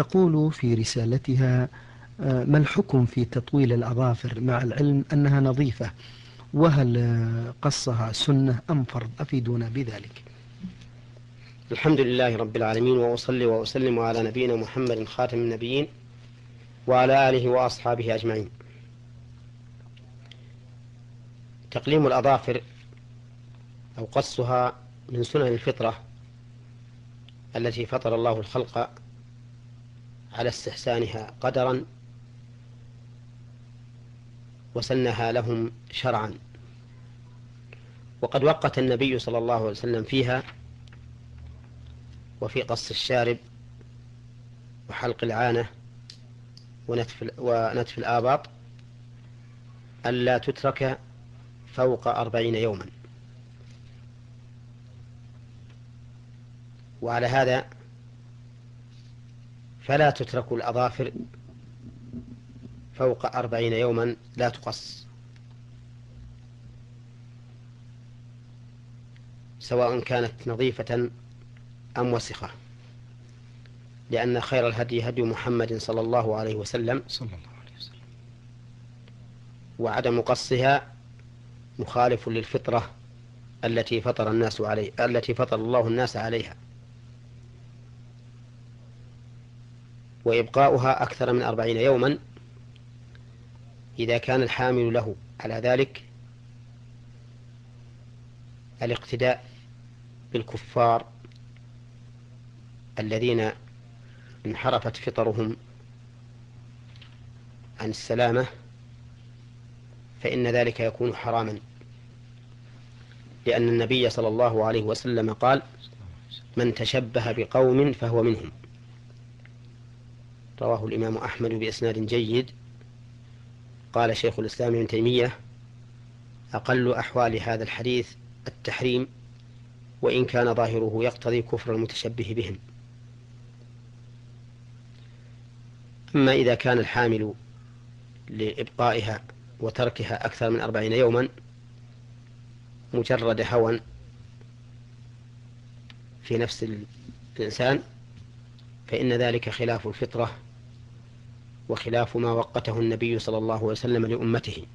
تقول في رسالتها آه، ما الحكم في تطويل الأظافر مع العلم أنها نظيفة؟ وهل قصها سنة أم فرض؟ أفيدونا بذلك. الحمد لله رب العالمين وأصلي وأسلم على نبينا محمد خاتم النبيين وعلى آله وأصحابه أجمعين. تقليم الأظافر أو قصها من سنن الفطرة التي فطر الله الخلق على استحسانها قدرا وسنها لهم شرعا. وقد وقت النبي صلى الله عليه وسلم فيها وفي قص الشارب وحلق العانة ونتف, ونتف الآباط ألا تترك فوق أربعين يوما. وعلى هذا فلا تترك الأظافر فوق أربعين يوما لا تقص. سواء كانت نظيفة أم وسخة. لأن خير الهدي هدي محمد صلى الله عليه وسلم صلى الله عليه وسلم. وعدم قصها مخالف للفطرة التي فطر الناس عليه التي فطر الله الناس عليها. وإبقاؤها أكثر من أربعين يوما إذا كان الحامل له. على ذلك الاقتداء بالكفار الذين انحرفت فطرهم عن السلامة فإن ذلك يكون حراما. لأن النبي صلى الله عليه وسلم قال من تشبه بقوم فهو منهم. رواه الإمام أحمد بإسناد جيد. قال شيخ الإسلام ابن تيمية أقل أحوال هذا الحديث التحريم وإن كان ظاهره يقتضي كفر المتشبه بهم. أما إذا كان الحامل لإبقائها وتركها أكثر من أربعين يوما مجرد هوى في نفس الإنسان فإن ذلك خلاف الفطرة وخلاف ما وقته النبي صلى الله عليه وسلم لأمته.